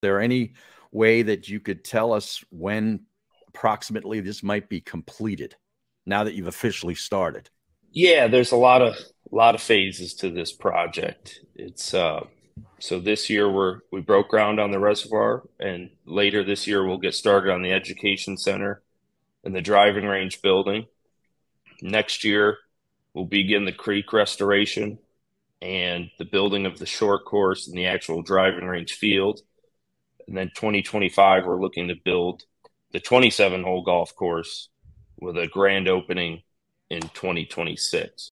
there any way that you could tell us when approximately this might be completed now that you've officially started? Yeah, there's a lot of a lot of phases to this project. It's uh, so this year we're we broke ground on the reservoir, and later this year we'll get started on the education center and the driving range building. Next year we'll begin the creek restoration and the building of the short course and the actual driving range field. And then 2025 we're looking to build the 27 hole golf course with a grand opening in 2026.